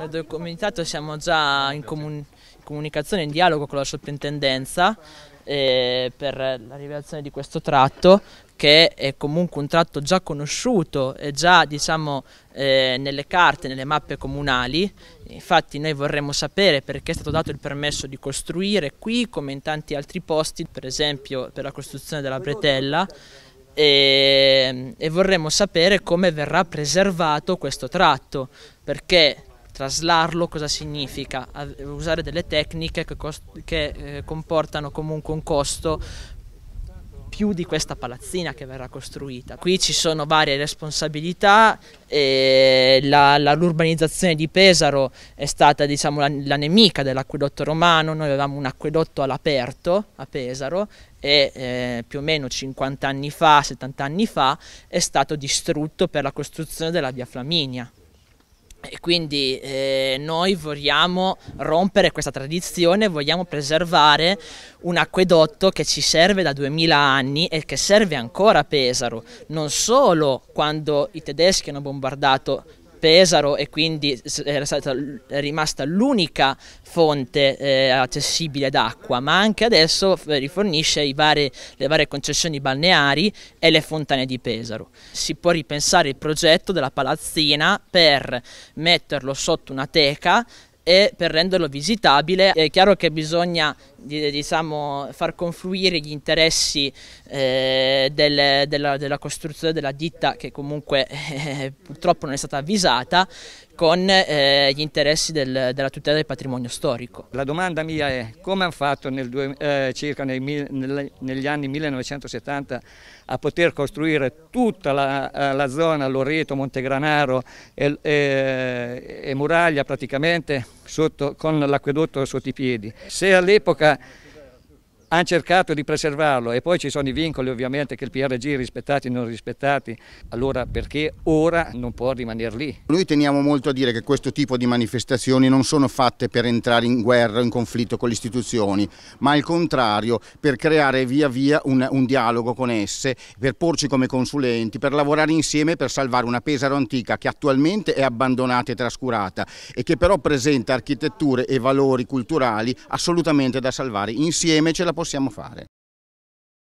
nel documentato siamo già in, comun comunicazione, in dialogo con la soprintendenza eh, per la rivelazione di questo tratto che è comunque un tratto già conosciuto e già diciamo eh, nelle carte, nelle mappe comunali. Infatti noi vorremmo sapere perché è stato dato il permesso di costruire qui come in tanti altri posti, per esempio per la costruzione della bretella e, e vorremmo sapere come verrà preservato questo tratto perché traslarlo cosa significa? Usare delle tecniche che, che eh, comportano comunque un costo più di questa palazzina che verrà costruita. Qui ci sono varie responsabilità, l'urbanizzazione di Pesaro è stata diciamo, la, la nemica dell'acquedotto romano, noi avevamo un acquedotto all'aperto a Pesaro e eh, più o meno 50 anni fa, 70 anni fa, è stato distrutto per la costruzione della via Flaminia. E quindi eh, noi vogliamo rompere questa tradizione, vogliamo preservare un acquedotto che ci serve da 2000 anni e che serve ancora a Pesaro, non solo quando i tedeschi hanno bombardato Pesaro e quindi era stata rimasta l'unica fonte eh, accessibile d'acqua, ma anche adesso rifornisce vari, le varie concessioni balneari e le fontane di Pesaro. Si può ripensare il progetto della palazzina per metterlo sotto una teca e per renderlo visitabile è chiaro che bisogna diciamo, far confluire gli interessi eh, del, della, della, costruzione della ditta che comunque eh, purtroppo non è stata avvisata con eh, gli interessi del, della tutela del patrimonio storico. La domanda mia è come hanno fatto nel, eh, circa nei, nel, negli anni 1970 a poter costruire tutta la, eh, la zona Loreto, Montegranaro e, e, e Muraglia praticamente sotto, con l'acquedotto sotto i piedi. Se all'epoca hanno cercato di preservarlo e poi ci sono i vincoli ovviamente che il PRG rispettati e non rispettati, allora perché ora non può rimanere lì? Noi teniamo molto a dire che questo tipo di manifestazioni non sono fatte per entrare in guerra o in conflitto con le istituzioni, ma al contrario per creare via via un, un dialogo con esse, per porci come consulenti, per lavorare insieme per salvare una Pesaro antica che attualmente è abbandonata e trascurata e che però presenta architetture e valori culturali assolutamente da salvare. Insieme ce la possiamo fare.